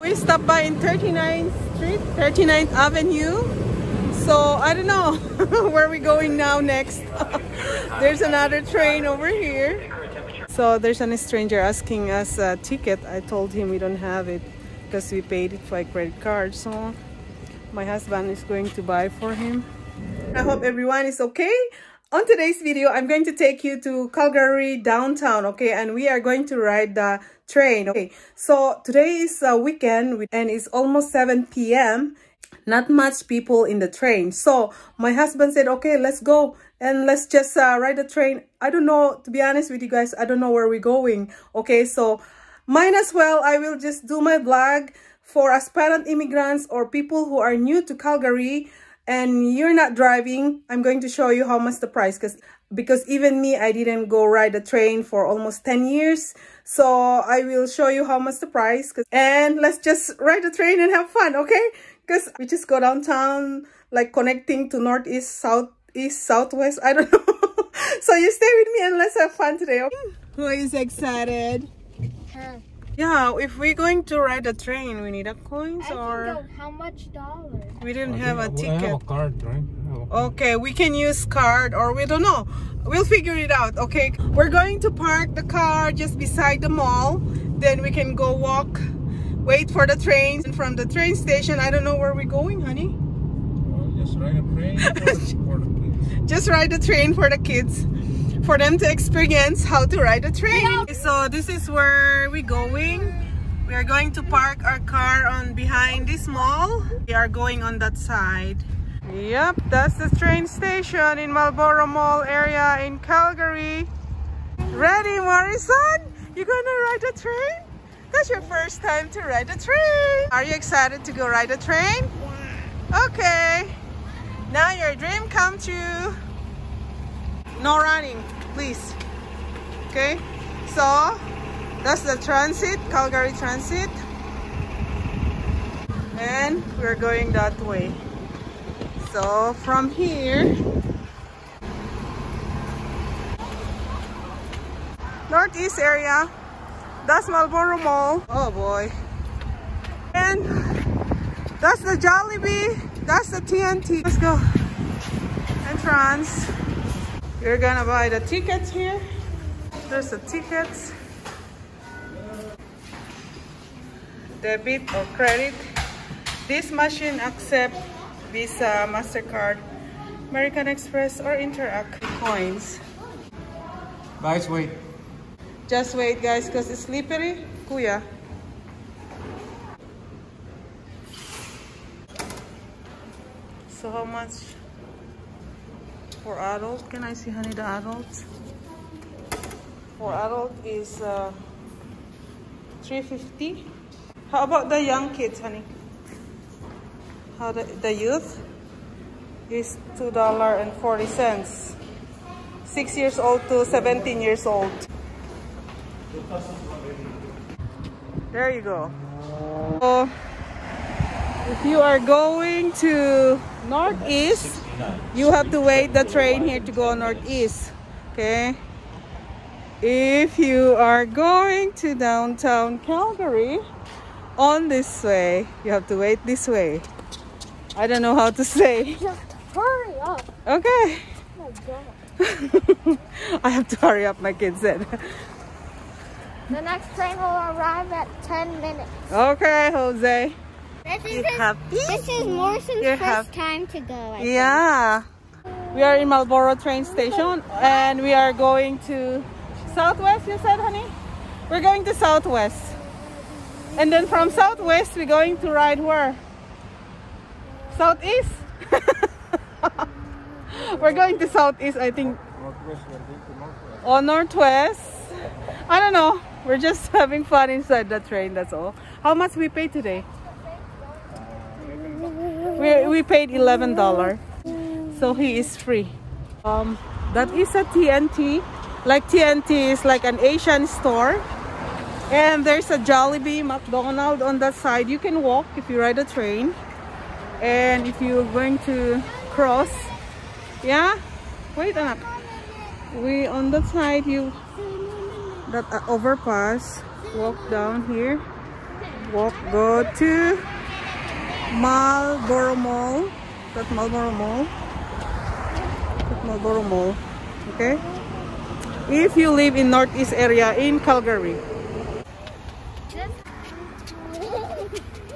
We stopped by in 39th Street, 39th Avenue. So I don't know where we're going now next. there's another train over here. So there's a stranger asking us a ticket. I told him we don't have it because we paid it by credit card. So my husband is going to buy for him. I hope everyone is okay. On today's video, I'm going to take you to Calgary downtown, okay? And we are going to ride the train, okay? So today is a weekend and it's almost 7 p.m. Not much people in the train. So my husband said, okay, let's go and let's just uh, ride the train. I don't know, to be honest with you guys, I don't know where we're going, okay? So might as well, I will just do my vlog for aspirant immigrants or people who are new to Calgary and you're not driving, I'm going to show you how much the price because because even me, I didn't go ride a train for almost 10 years. So I will show you how much the price. And let's just ride the train and have fun, okay? Because we just go downtown, like connecting to northeast, southeast, southwest. I don't know. so you stay with me and let's have fun today. Okay? Who is excited? Her. Yeah, if we're going to ride a train, we need a coins I or how much dollars? We didn't have a ticket. Have a card, right? Okay, we can use card or we don't know. We'll figure it out. Okay, we're going to park the car just beside the mall. Then we can go walk, wait for the train. And from the train station, I don't know where we're going, honey. Well, just ride a train for, for the kids. Just ride the train for the kids for them to experience how to ride a train. Yeah. So this is where we're going. We are going to park our car on behind this mall. We are going on that side. Yep, that's the train station in Marlborough Mall area in Calgary. Ready, Morrison? You gonna ride a train? That's your first time to ride a train. Are you excited to go ride a train? Okay. Now your dream come true. No running please okay so that's the transit Calgary transit and we're going that way so from here northeast area that's Marlborough Mall oh boy and that's the Jollibee that's the TNT let's go entrance you're gonna buy the tickets here. There's the tickets. Debit or credit. This machine accept Visa, MasterCard, American Express, or Interac coins. Guys, wait. Just wait, guys, because it's slippery. Kuya. So how much? for adult can i see honey the adults for adult is uh 350 how about the young kids honey how the, the youth? Is two dollar and 40 cents. Six years old to 17 years old. There you go. So if you are going to northeast you have to wait the train here to go northeast okay? If you are going to downtown Calgary on this way you have to wait this way I don't know how to say Just hurry up okay oh I have to hurry up my kid said the next train will arrive at 10 minutes okay Jose this is, his, happy? this is Morrison's You're first time to go. I yeah. Think. We are in Marlborough train station and we are going to Southwest, you said, honey? We're going to Southwest. And then from Southwest, we're going to ride where? Southeast? we're going to Southeast, I think. Northwest, Northwest. Or Northwest. I don't know. We're just having fun inside the train, that's all. How much we pay today? we, we paid $11 so he is free um that is a TNT like TNT is like an Asian store and there's a Jollibee McDonald on that side you can walk if you ride a train and if you're going to cross yeah wait a minute we on that side you that uh, overpass walk down here walk go to Marlborough Mall. That Marlborough Mall. That Marlborough Mall. Okay. If you live in Northeast area in Calgary.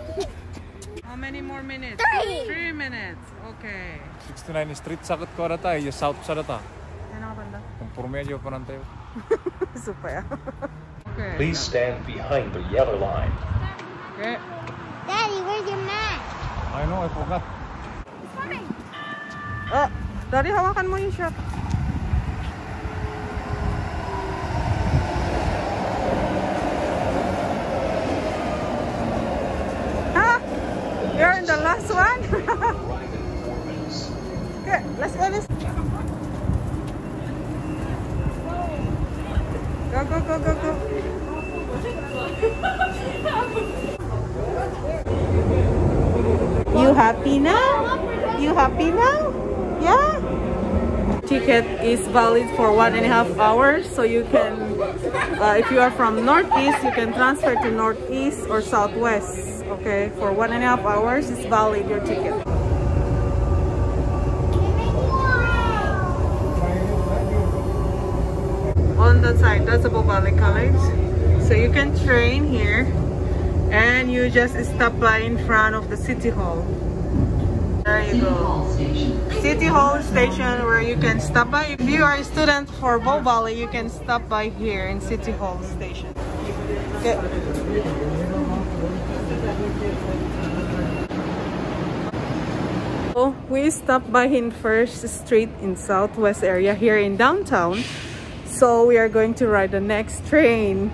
How many more minutes? Three. Three minutes. Okay. 69 street sakit ko rata, ya south sa rata. Ano ka banda? Kung pormedyo pa nang tayo. Super. okay. Please stand behind the yellow line. Okay. Daddy, where's your mask? I know, I forgot. Oh, Daddy, hawakan mo yung shot. Ha? You're in the last one? okay, let's go. Let's... Go, go, go, go, go. You happy now? You now? Yeah? Ticket is valid for one and a half hours, so you can, uh, if you are from Northeast, you can transfer to Northeast or Southwest. Okay, for one and a half hours it's valid your ticket. On that side, that's Bow Valley College. So you can train here and you just stop by in front of the City Hall. There you go. City Hall Station where you can stop by. If you are a student for Bow Valley, you can stop by here in City Hall Station. Okay. So we stopped by in First Street in Southwest area here in downtown. So we are going to ride the next train.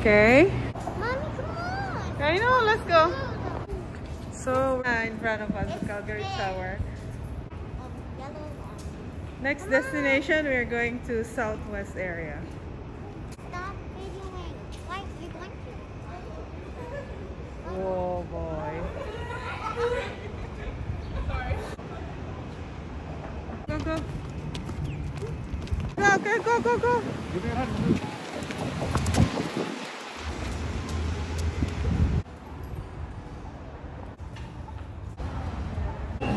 Okay. Mommy, come on. I know, let's go. So uh, in front of us, the Calgary Tower. Um, yellow line. Next destination, we are going to Southwest area. Stop videoing. Like, you're going to. Oh boy. Go, go. Go, go, go, go, go.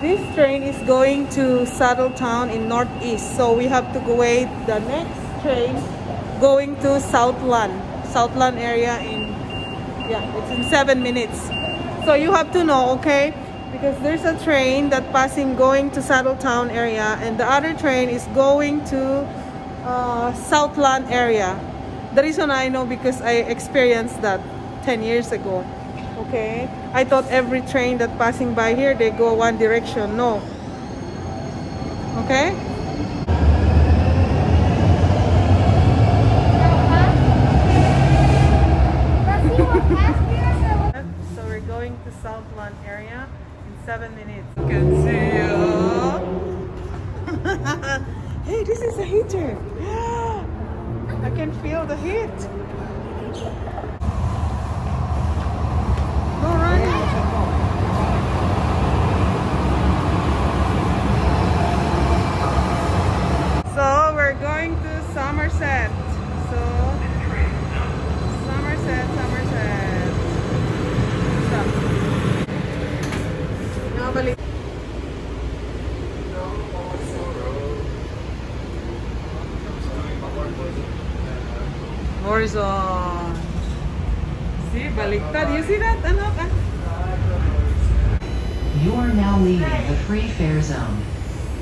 This train is going to Saddletowne in Northeast, so we have to wait the next train going to Southland, Southland area in yeah, it's in seven minutes. So you have to know, okay? Because there's a train that passing going to Saddletowne area, and the other train is going to uh, Southland area. The reason I know because I experienced that 10 years ago. Okay, I thought every train that passing by here they go one direction. No. Okay. So we're going to Southland area in seven minutes. You can see you. hey, this is a heater. I can feel the heat. Go running. So we're going to Somerset. So Somerset, Somerset. Stop. Nabalik. Horizon. See, baliktad. You see that? You are now leaving the free fare zone.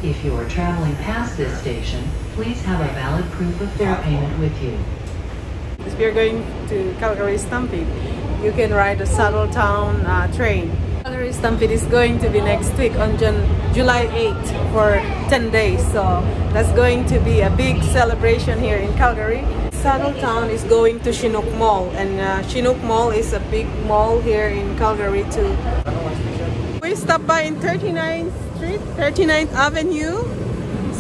If you are traveling past this station, please have a valid proof of fare payment with you. If you're going to Calgary Stampede, you can ride the Saddletowne uh, train. Calgary Stampede is going to be next week on June, July 8th for 10 days. So that's going to be a big celebration here in Calgary. Saddletowne is going to Chinook Mall and uh, Chinook Mall is a big mall here in Calgary too. We stopped by in 39th Street, 39th Avenue.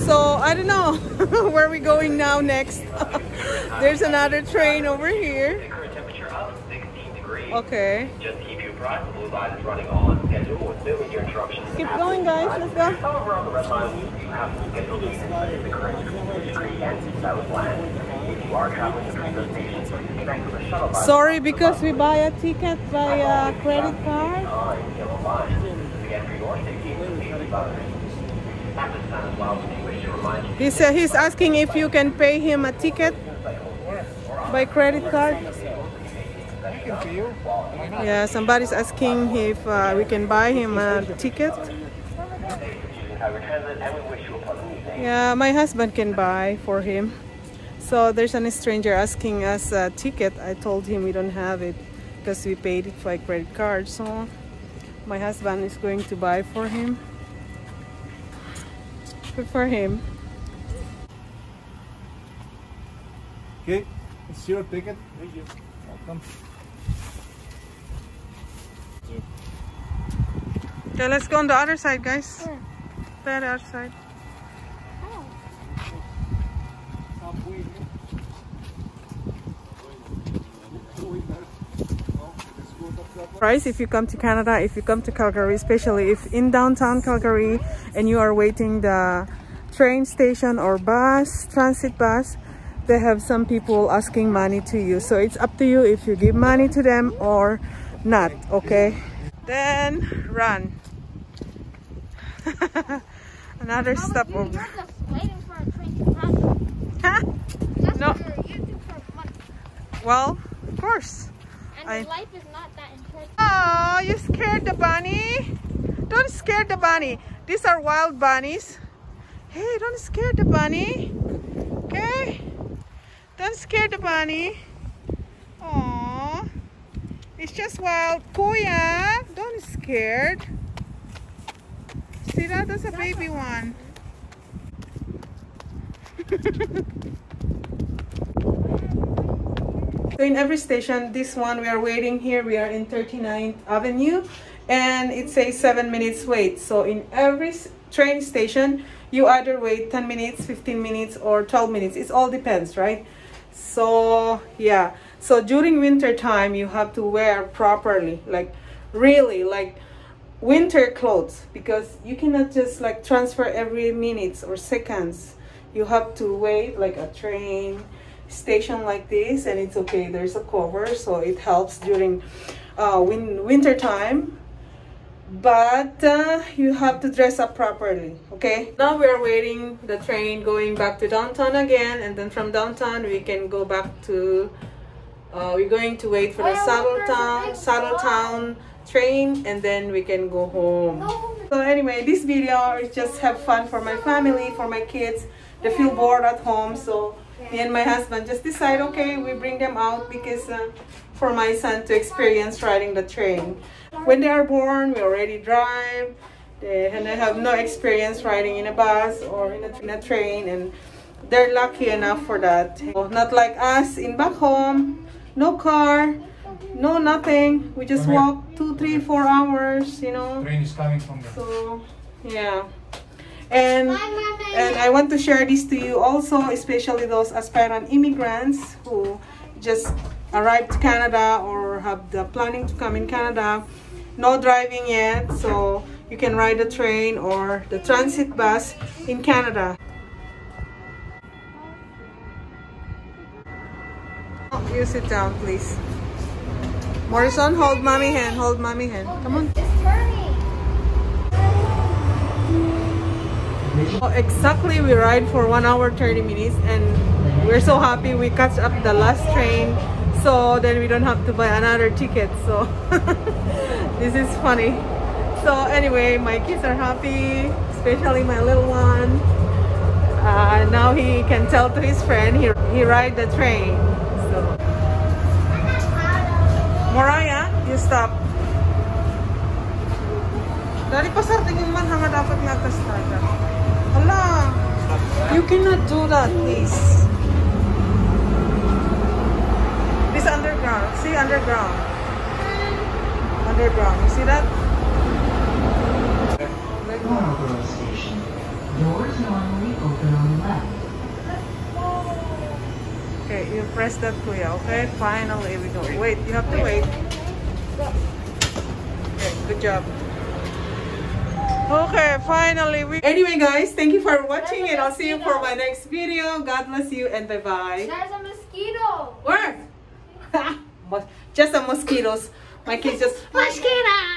So I don't know where we're going now next. There's another train over here. Current temperature of 16 degrees. Okay. Just keep you apprised, blue light is running on schedule with no major interruptions. Keep going guys, let's go. However, on the red line, you have to the current degree and southland. If you you are traveling between the stations, connect with a shuttle bus. Sorry, because we buy a ticket by uh, credit card. on Yellow Line. The entry or safety is safety buses. At this time as well, we wish to remind you He said he's asking if you can pay him a ticket by credit card. Yeah, somebody's asking if uh, we can buy him a ticket. choosing Calgary Transit, and we wish you a pleasant evening. Yeah, my husband can buy for him. So there's a stranger asking us a ticket. I told him we don't have it because we paid it by credit card. So my husband is going to buy for him. Good for him. Okay, it's your ticket. Thank you. Welcome. Okay, let's go on the other side, guys. The other side. Price if you come to Canada, if you come to Calgary, especially if in downtown Calgary and you are waiting the train station or bus, transit bus, they have some people asking money to you. So it's up to you if you give money to them or not, okay? Then run. Another stop You're over. just waiting for a train to pass. Just No. for YouTube for money. Well, of course. And I- life is not that interesting. Oh, you scared the bunny? Don't scare the bunny. These are wild bunnies. Hey, don't scare the bunny. Okay? Don't scare the bunny. Aww. It's just wild. Kuya, don't scared. See that? That's a baby one. So in every station, this one we are waiting here. We are in 39th Avenue, and it says seven minutes wait. So in every train station, you either wait 10 minutes, 15 minutes, or 12 minutes. It all depends, right? So yeah. So during winter time, you have to wear properly, like really, like winter clothes, because you cannot just like transfer every minutes or seconds. You have to wait like a train station like this and it's okay there's a cover so it helps during uh, win- winter time. But uh, you have to dress up properly okay? Now we are waiting the train going back to downtown again and then from downtown we can go back to uh, we're going to wait for the saddle town saddle town train and then we can go home. So anyway, this video is just have fun for my family, for my kids. They feel bored at home, so me and my husband just decide, okay, we bring them out because uh, for my son to experience riding the train. When they are born, we already drive, they, and they have no experience riding in a bus or in a, in a train, and they're lucky enough for that. Not like us in back home, no car, no nothing. We just walk two, three, four hours, you know. Train is coming from there. So yeah. And and I want to share this to you also, especially those aspirant immigrants who just arrived to Canada or have the planning to come in Canada. No driving yet, so you can ride the train or the transit bus in Canada. You sit down, please. Morrison, hold mommy hand. Hold mommy hand. Come on. Exactly, we ride for one hour 30 minutes, and we're so happy we catch up the last train, so then we don't have to buy another ticket. So this is funny. So anyway, my kids are happy, especially my little one. Uh, now he can tell to his friend he he ride the train. So Moraya, you stop. Dari pasar tingin man hanga dapat nga kastada. Hala, you cannot do that, please. This underground, see underground. Underground, you see that? Station. Doors normally open on the left. Okay, you press that kuya, okay? Finally, we go. Wait, you have to wait. Okay, good job. Okay, finally we... Anyway guys, thank you for watching and I'll see you for my next video. God bless you and bye-bye. There's a mosquito. mosquito. Where? Just the mosquitoes. My kids just mosquito.